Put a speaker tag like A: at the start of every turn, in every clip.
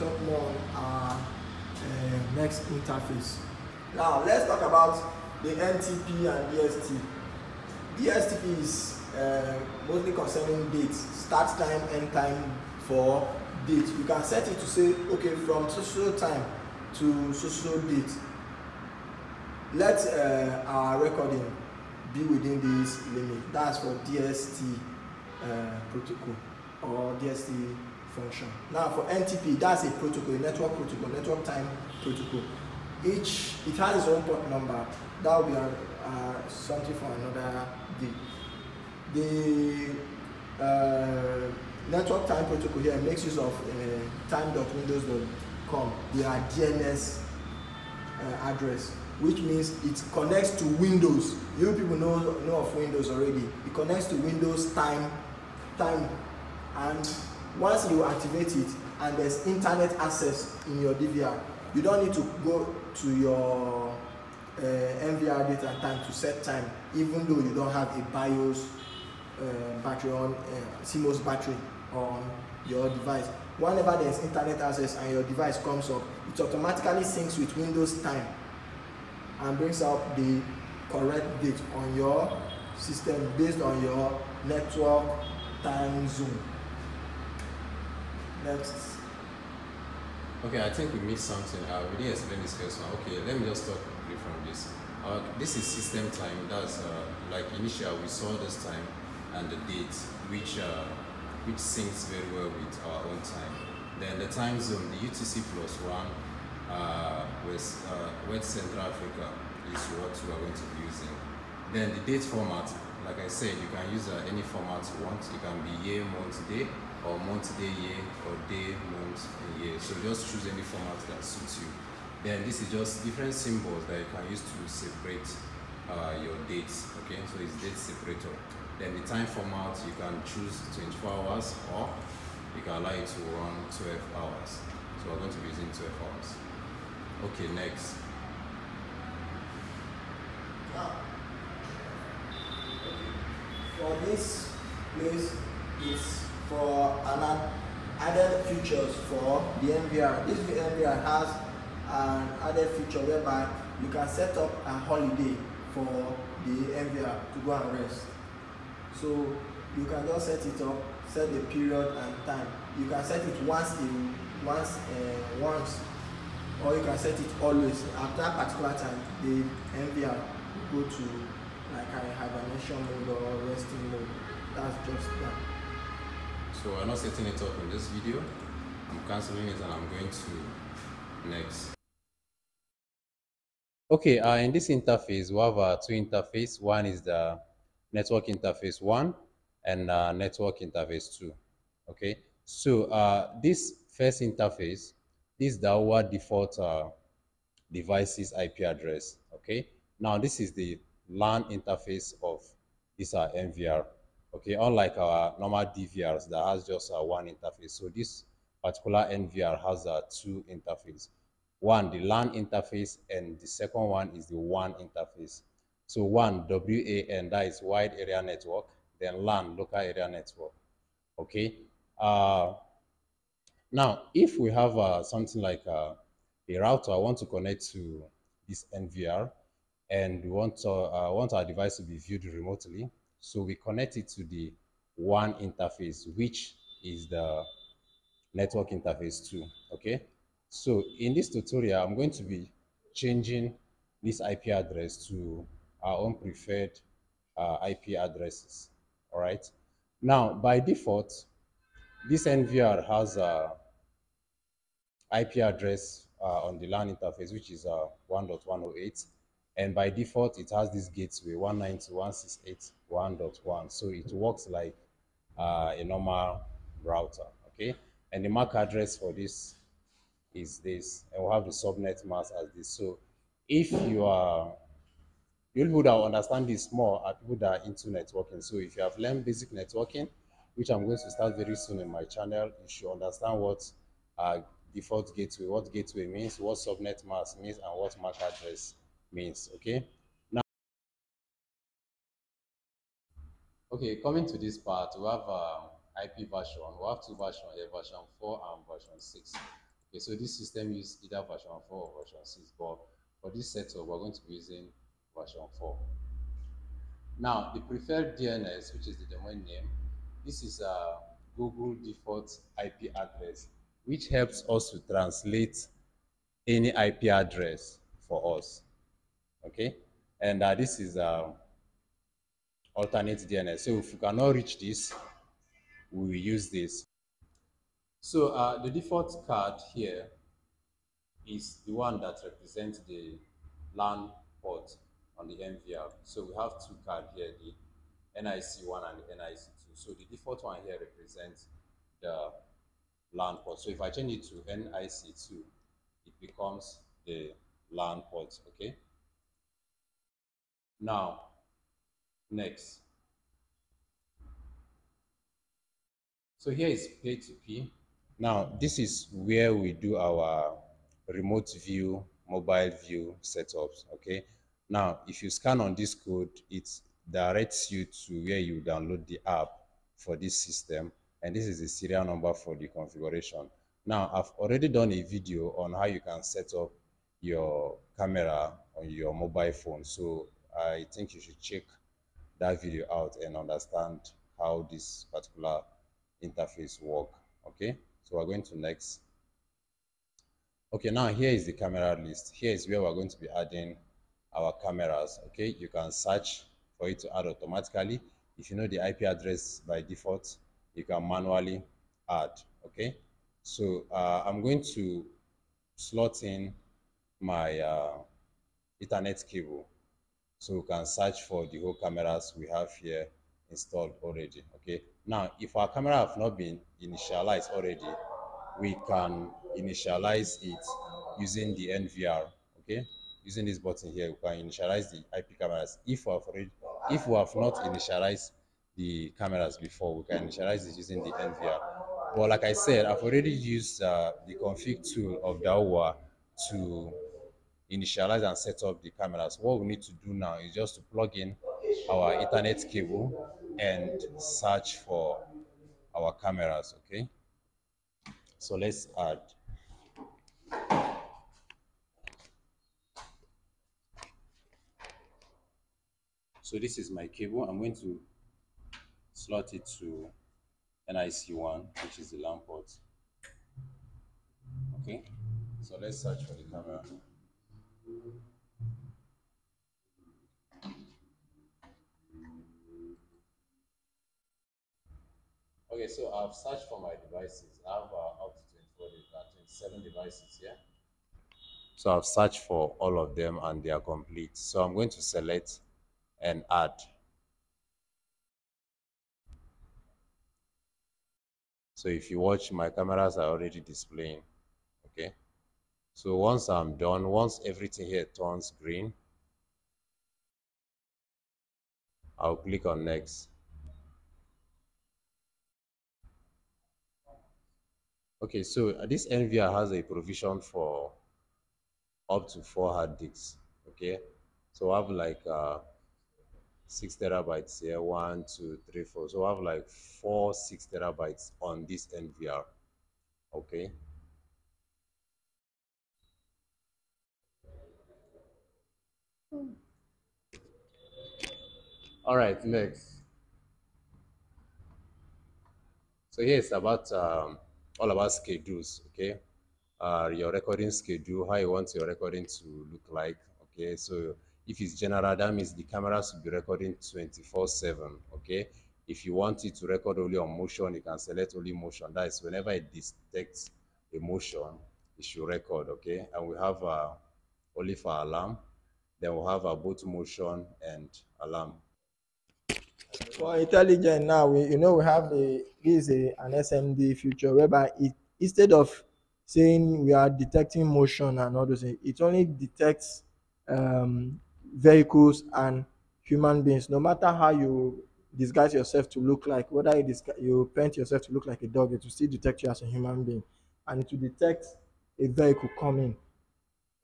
A: we'll talk more on our uh, next interface. Now let's talk about the NTP and DST. DSTP is uh, mostly concerning dates, start time, end time for date. You can set it to say, okay, from so time to so date. Let uh, our recording be within this limit. That's for DST uh, protocol or DST function. Now for NTP, that's a protocol, a network protocol, network time protocol. Each, it has its own port number. That will be uh, something for another day. The uh, network time protocol here makes use of uh, time.windows.com, their DNS uh, address, which means it connects to Windows. You people know, know of Windows already. It connects to Windows time, time, and once you activate it and there's internet access in your DVR, you don't need to go to your uh, NVR date and time to set time, even though you don't have a BIOS uh, battery on, uh, CMOS battery on your device. Whenever there's internet access and your device comes up, it automatically syncs with Windows time and brings up the correct date on your system based on your network time zone.
B: Okay, I think we missed something. Uh, we didn't explain this first one. Okay, let me just talk briefly from this. Uh, this is system time. That's uh, like initial we saw this time and the date, which uh, which syncs very well with our own time. Then the time zone, the UTC plus one, uh, uh, West Central Africa is what we are going to be using. Then the date format, like I said, you can use uh, any format you want. It can be year, month, day or month, day, year, or day, month, and year. So just choose any format that suits you. Then this is just different symbols that you can use to separate uh, your dates. Okay, so it's date separator. Then the time format, you can choose 24 hours or you can allow it to run 12 hours. So we're going to be using 12 hours. Okay, next.
A: Okay, For this place, it's for an added features for the NVR. This NVR has an added feature whereby you can set up a holiday for the NVR to go and rest. So you can just set it up, set the period and time. You can set it once in once uh, once or you can set it always. After a particular time, the NVR will go to like a hibernation mode or resting mode. That's just that.
B: So we're not setting it up in this video. I'm cancelling it and I'm going to next. Okay, uh, in this interface, we have uh, two interface. One is the network interface 1 and uh, network interface 2. Okay, so uh, this first interface, is our default uh, device's IP address. Okay, now this is the LAN interface of this uh, NVR okay unlike our normal dvrs that has just uh, one interface. So this particular nvr has uh, two interface. One the lan interface and the second one is the WAN interface. So one wan that is wide area network then lan local area network. Okay uh now if we have uh, something like uh, a router i want to connect to this nvr and we want to want our device to be viewed remotely so we connect it to the WAN interface, which is the network interface two, okay? So in this tutorial, I'm going to be changing this IP address to our own preferred uh, IP addresses, all right? Now, by default, this NVR has a IP address uh, on the LAN interface, which is uh, 1.108 and by default it has this gateway 192.168.1.1 so it works like uh, a normal router okay? And the MAC address for this is this and we'll have the subnet mask as this. So if you are people that understand this more are people that are into networking. So if you have learned basic networking which i'm going to start very soon in my channel you should understand what uh, default gateway what gateway means what subnet mask means and what MAC address means okay now okay coming to this part we have um, ip version we have two versions version 4 and version 6 Okay, so this system uses either version 4 or version 6, but for this setup, we're going to be using version 4. Now, the preferred DNS, which is the domain name, this is a Google default IP address, which helps us to translate any IP address for us. Okay, and uh, this is a alternate DNS. So if you cannot reach this, we will use this. So uh, the default card here is the one that represents the LAN port on the NVR. So we have two cards here, the NIC1 and the NIC2. So the default one here represents the LAN port. So if I change it to NIC2, it becomes the LAN port, okay? Now, next. So here is P2P. Now, this is where we do our remote view, mobile view setups, okay? Now, if you scan on this code, it directs you to where you download the app for this system. And this is the serial number for the configuration. Now, I've already done a video on how you can set up your camera on your mobile phone. So I think you should check that video out and understand how this particular interface work. Okay, so we're going to next. Okay, now here is the camera list. Here is where we're going to be adding our cameras. Okay, you can search for it to add automatically. If you know the IP address by default, you can manually add. Okay, so uh, I'm going to slot in my uh, Ethernet cable so we can search for the whole cameras we have here installed already. Okay, now if our camera have not been initialized already, we can initialize it using the NVR. Okay, using this button here, we can initialize the IP cameras. If we have already, if we have not initialized the cameras before, we can initialize it using the NVR. But like I said, I've already used uh, the config tool of Dahua to initialize and set up the cameras. What we need to do now is just to plug in our Ethernet cable and search for our cameras, okay? So let's add So this is my cable. I'm going to slot it to NIC1, which is the LAN port. Okay, so let's search for the camera. Okay, so I've searched for my devices. I have uh, up to 24 27 devices here. So I've searched for all of them and they are complete. So I'm going to select and add. So if you watch, my cameras are already displaying, okay? So once I'm done, once everything here turns green, I'll click on next. Okay, so this NVR has a provision for up to four hard disks, okay? So I have like uh, six terabytes here one two three four. So i have like four six terabytes on this nvr okay? All right next. So here it's about um, all about schedules okay uh, your recording schedule how you want your recording to look like okay so if it's general, that means the camera should be recording 24-7, okay? If you want it to record only on motion, you can select only motion. That is whenever it detects a motion, it should record, okay? And we have uh, only for alarm. Then we'll have a both motion and alarm.
A: For intelligent now, we, you know, we have a, this is a, an SMD feature whereby it, instead of saying we are detecting motion and all those things, it only detects um, vehicles and human beings. No matter how you disguise yourself to look like whether you, you paint yourself to look like a dog it will still detect you as a human being. And it will detect a vehicle coming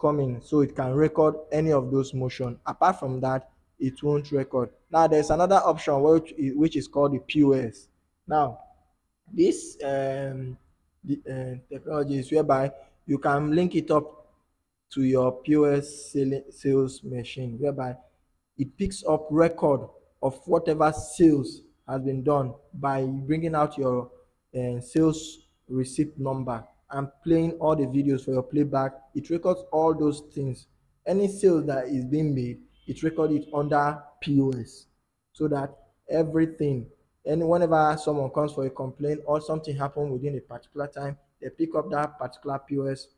A: coming. So it can record any of those motion. Apart from that it won't record now there's another option which is, which is called the pos now this um, the, uh, technology is whereby you can link it up to your POS sales machine, whereby it picks up record of whatever sales has been done by bringing out your uh, sales receipt number and playing all the videos for your playback. It records all those things. Any sales that is being made, it records it under POS so that everything and whenever someone comes for a complaint or something happened within a particular time, they pick up that particular POS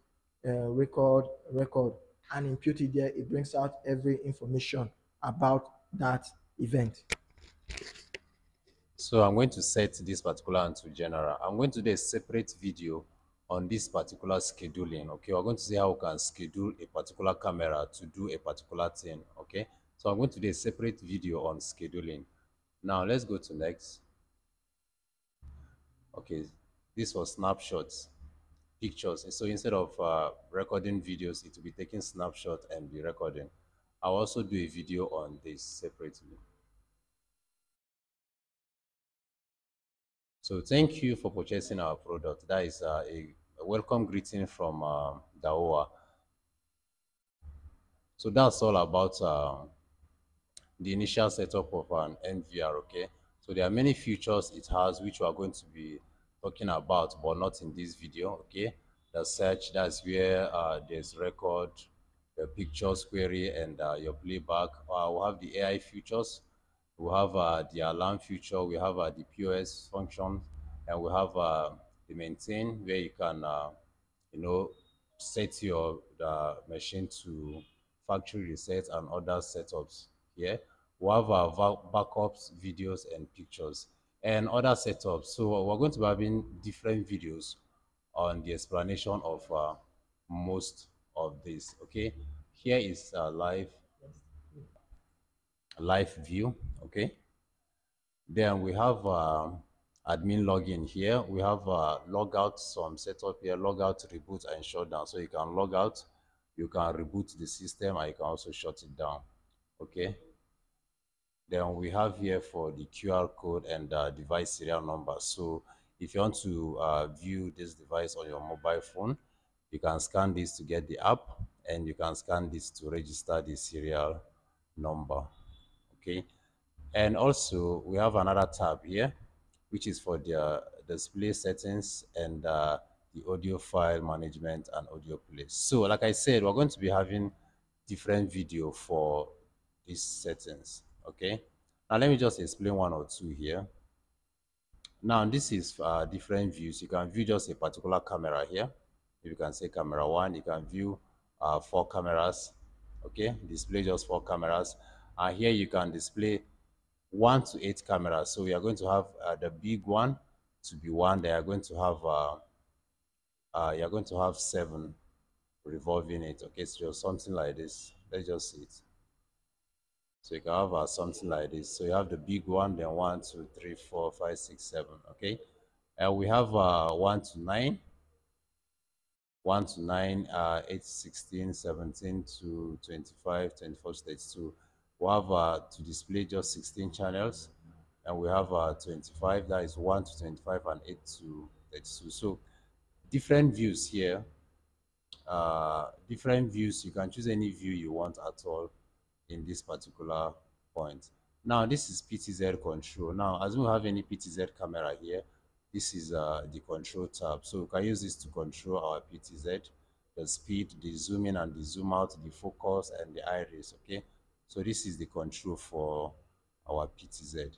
A: uh, record record and impute it there. It brings out every information about that event.
B: So I'm going to set this particular into general. I'm going to do a separate video on this particular scheduling. Okay, we're going to see how we can schedule a particular camera to do a particular thing. Okay, so I'm going to do a separate video on scheduling. Now let's go to next. Okay, this was snapshots, pictures. So instead of uh, recording videos, it will be taking snapshot and be recording. I'll also do a video on this separately. So thank you for purchasing our product. That is uh, a, welcome greeting from uh, Dahua. So that's all about uh, the initial setup of an NVR, okay? So there are many features it has which we are going to be talking about, but not in this video, okay? The search, that's where uh, there's record, the pictures query, and uh, your playback. Uh, we have the AI features, we have uh, the alarm feature, we have uh, the POS function, and we have uh, maintain where you can, uh, you know, set your the machine to factory reset and other setups here we have our backups, videos, and pictures, and other setups. So we're going to be having different videos on the explanation of uh, most of this. Okay, here is a live live view. Okay, then we have uh, admin login here. We have uh, logout some setup here, logout, reboot, and shutdown. So you can log out, you can reboot the system, and you can also shut it down. Okay. Then we have here for the QR code and uh, device serial number. So if you want to uh, view this device on your mobile phone, you can scan this to get the app and you can scan this to register the serial number. Okay. And also we have another tab here, which is for the display settings and uh, the audio file management and audio play. So like I said, we're going to be having different video for these settings okay? Now let me just explain one or two here. Now this is uh, different views. You can view just a particular camera here. If you can say camera one you can view uh, four cameras okay? Display just four cameras. And here you can display one to eight cameras so we are going to have uh, the big one to be one they are going to have uh, uh, you're going to have seven revolving it okay so something like this let's just see it so you can have uh, something like this. So you have the big one, then one, two, three, four, five, six, seven. Okay. And we have uh, one to nine. 1 to 9, uh, 8, 16, 17 to 25, 24 32. We have uh, to display just 16 channels. And we have uh, 25, that is 1 to 25 and 8 to 32. So different views here. Uh, different views. You can choose any view you want at all in this particular point. Now, this is PTZ control. Now, as we have any PTZ camera here, this is uh, the control tab. So we can use this to control our PTZ, the speed, the zoom in and the zoom out, the focus, and the iris, okay? So this is the control for our PTZ.